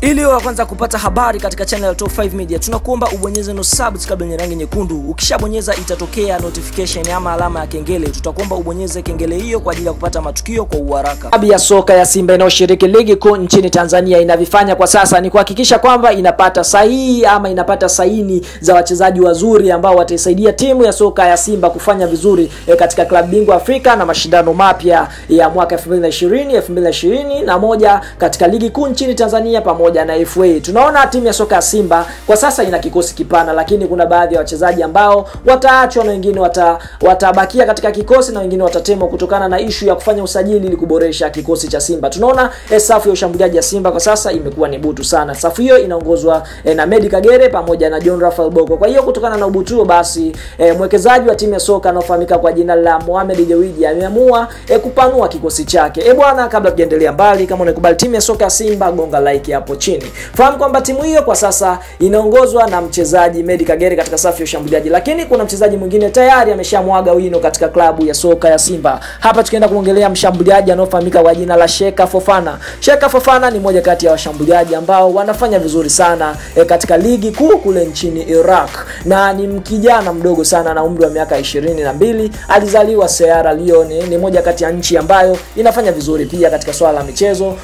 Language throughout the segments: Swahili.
Ili wa kwanza kupata habari katika channel ya Top 5 Media, tunakuomba ubonyeze no subscribe yenye rangi nyekundu. Ukishabonyeza itatokea notification ama alama ya kengele. Tutakuomba ubonyeze kengele hiyo kwa ajili ya kupata matukio kwa uharaka. Klabu ya soka ya Simba inayoshiriki ligi kuu nchini Tanzania inavifanya kwa sasa ni kuhakikisha kwamba inapata sahihi ama inapata saini za wachezaji wazuri ambao wataisaidia timu ya soka ya Simba kufanya vizuri e, katika klabu bingwa Afrika na mashindano mapya ya mwaka 2020 2021 na moja katika ligi kuu nchini Tanzania pamoja na FA. Tunaona timu ya soka ya Simba kwa sasa ina kikosi kipana, lakini kuna baadhi ya wachezaji ambao wataachwa na wengine wata, watabakia katika kikosi na wengine watatemwa kutokana na ishu ya kufanya usajili ili kuboresha kikosi cha Simba. Tunaona eh, safu ya ushambuliaji ya Simba kwa sasa imekuwa ni butu sana. Safu hiyo inaongozwa eh, na Medi Kagere pamoja na John Rafael Boko. Kwa hiyo kutokana na ubutu basi eh, mwekezaji wa timu ya soka anaofahamika kwa jina la Mohamed Dewiji ameamua eh, kupanua kikosi chake. Eh bwana, kabla tujaendelea mbali, kama unakubali timu ya soka ya Simba, gonga like hapo chini. Fahamu kwamba timu hiyo kwa sasa inaongozwa na mchezaji Medi Kagere katika safu ya ushambuliaji, lakini kuna mchezaji mwingine tayari ameshamwaga wino katika klabu ya soka ya Simba. Hapa tukienda kuongelea mshambuliaji anaofahamika kwa jina la Sheka Fofana. Sheka Fofana ni moja kati ya washambuliaji ambao wanafanya vizuri sana e, katika ligi kuu kule nchini Iraq na ni mkijana mdogo sana na umri wa miaka ishirini na mbili. Alizaliwa Sierra Leone, ni moja kati ya nchi ambayo inafanya vizuri pia katika swala la michezo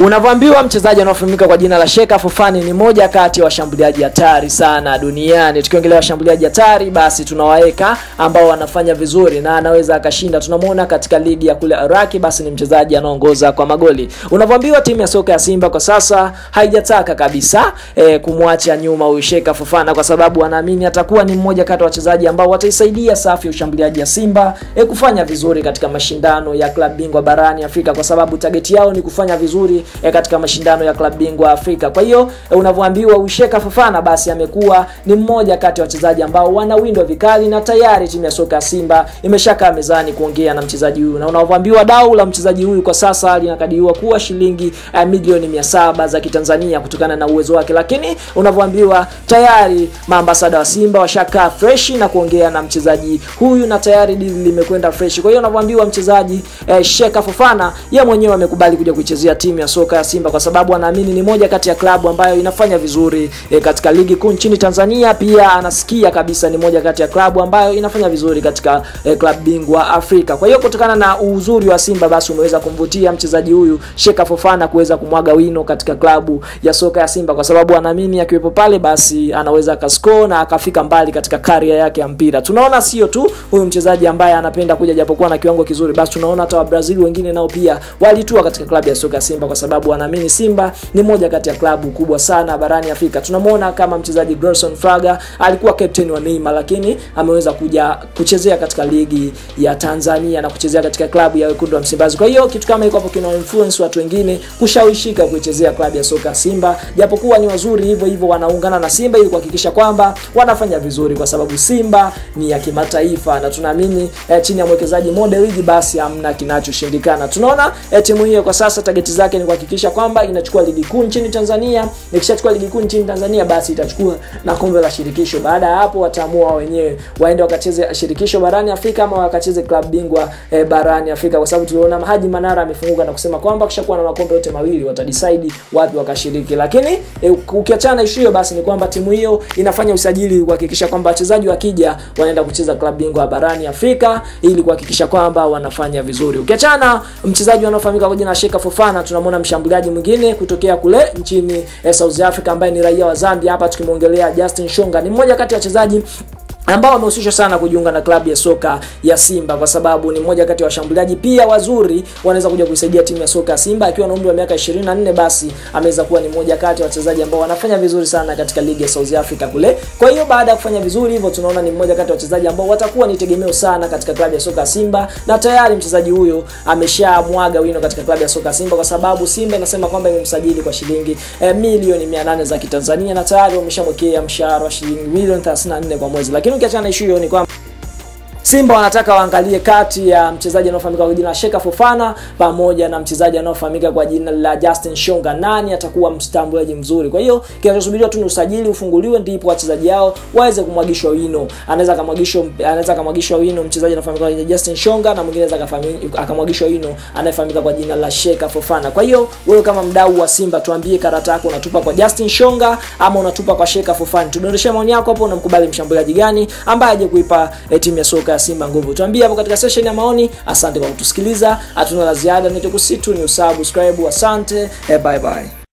unavyoambiwa mchezaji anaofahamika kwa jina la Sheka Fofani ni moja kati ya washambuliaji hatari sana duniani. Tukiongelea washambuliaji hatari, basi tunawaweka ambao wanafanya vizuri na anaweza akashinda. Tunamwona katika ligi ya kule Iraki, basi ni mchezaji anaongoza kwa magoli. Unavyoambiwa timu ya soka ya Simba kwa sasa haijataka kabisa e, kumwacha nyuma huyu Sheka Fofana kwa sababu wanaamini atakuwa ni mmoja kati ya wachezaji ambao wataisaidia safu ya ushambuliaji ya Simba e, kufanya vizuri katika mashindano ya klabu bingwa barani Afrika kwa sababu tageti yao ni kufanya vizuri e, katika mashindano ya klabu bingwa Afrika. Kwa hiyo e, unavyoambiwa Usheka Fofana basi amekuwa ni mmoja kati ya wachezaji ambao wanawindwa vikali na tayari timu ya soka ya Simba imeshakaa mezani kuongea na mchezaji huyu, na unavyoambiwa dau la mchezaji huyu kwa sasa linakadiriwa kuwa shilingi eh, milioni mia saba za Kitanzania kutokana na uwezo wake, lakini unavyoambiwa tayari maambasada wa Simba washakaa fresh na kuongea na mchezaji huyu na tayari dili limekwenda fresh. Kwa hiyo unavyoambiwa mchezaji eh, Sheka Fofana yeye mwenyewe amekubali kuja kuichezea timu ya soka ya Simba kwa sababu anaamini ni moja kati ya klabu ambayo inafanya vizuri e, katika ligi kuu nchini Tanzania. Pia anasikia kabisa ni moja kati ya klabu ambayo inafanya vizuri katika e, klabu bingwa Afrika. Kwa hiyo kutokana na uzuri wa Simba, basi umeweza kumvutia mchezaji huyu Sheka Fofana kuweza kumwaga wino katika klabu ya soka ya Simba kwa sababu anaamini akiwepo pale, basi anaweza akascore na akafika mbali katika karia yake ya mpira. Tunaona sio tu huyu mchezaji ambaye anapenda kuja japokuwa na kiwango kizuri, basi tunaona hata wa Brazil wengine nao pia walitua katika klabu ya soka ya Simba kwa sababu wanaamini Simba ni moja kati ya klabu kubwa sana barani Afrika. Tunamwona kama mchezaji Gerson Fraga alikuwa captain wa Neymar, lakini ameweza kuja kuchezea katika ligi ya Tanzania na kuchezea katika klabu ya Wekundu wa Msimbazi. Kwa hiyo kitu kama hiko hapo kina influence watu wengine kushawishika kuichezea klabu ya soka Simba, japokuwa ni wazuri hivyo hivyo, wanaungana na Simba ili kuhakikisha kwamba wanafanya vizuri, kwa sababu Simba ni ya kimataifa na tunaamini eh, chini ya mwekezaji Mo Dewji basi hamna kinachoshindikana. Tunaona eh, timu hiyo kwa sasa target zake ni kuhakikisha kwamba inachukua ligi kuu nchini Tanzania. Ikishachukua ligi kuu nchini Tanzania, basi itachukua na kombe la shirikisho. Baada ya hapo, wataamua wenyewe waende wakacheze shirikisho barani Afrika ama wakacheze klabu bingwa e, barani Afrika, kwa sababu tuliona Haji Manara amefunguka na kusema kwamba kishakuwa na makombe yote mawili watadecide wapi wakashiriki. Lakini e, ukiachana ishu hiyo, basi ni kwamba timu hiyo inafanya usajili kuhakikisha kwamba wachezaji wakija wanaenda kucheza klabu bingwa barani Afrika ili kuhakikisha kwamba wanafanya vizuri. Ukiachana mchezaji anaofahamika kwa jina Sheka Fofana, tunamwona mshambuliaji mwingine kutokea kule nchini eh, South Africa ambaye ni raia wa Zambia. Hapa tukimwongelea Justin Shonga, ni mmoja kati ya wachezaji ambao wamehusishwa sana kujiunga na klabu ya soka ya Simba kwa sababu ni mmoja kati ya washambuliaji pia wazuri wanaweza kuja kuisaidia timu ya soka ya Simba. Akiwa na umri wa miaka 24, basi ameweza kuwa ni mmoja kati ya wachezaji ambao wanafanya vizuri sana katika ligi ya South Africa kule. Kwa hiyo baada ya kufanya vizuri hivyo, tunaona ni mmoja kati ya wachezaji ambao watakuwa ni tegemeo sana katika klabu ya soka ya Simba, na tayari mchezaji huyo ameshamwaga wino katika klabu ya soka ya Simba kwa sababu Simba inasema kwamba imemsajili kwa shilingi eh, milioni 800 za Kitanzania na tayari wameshamwekea mshahara wa shilingi milioni 34 kwa mwezi, lakini ukiachana na issue hiyo ni kwamba Simba wanataka waangalie kati ya mchezaji anaofahamika kwa jina la Sheka Fofana pamoja na mchezaji anaofahamika kwa jina la Justin Shonga, nani atakuwa mstambuaji mzuri. Kwa hiyo kinachosubiriwa tu ni usajili ufunguliwe, ndipo wachezaji hao waweze kumwagishwa wino. Anaweza kumwagishwa, anaweza kumwagishwa wino mchezaji anaofahamika kwa jina Justin Shonga, na mwingine anaweza akamwagishwa wino anayefahamika kwa jina la Sheka Fofana. Kwa hiyo wewe kama mdau wa Simba, tuambie karata yako, unatupa kwa Justin Shonga ama unatupa kwa Sheka Fofana? Tudondoshe maoni yako hapo, unamkubali mshambuliaji gani ambaye aje kuipa eh, timu ya soka ya Simba nguvu. Tuambie hapo katika session ya maoni. Asante kwa kutusikiliza, hatuna la ziada, nitakusitu ni usubscribe. Asante, eh, bye bye.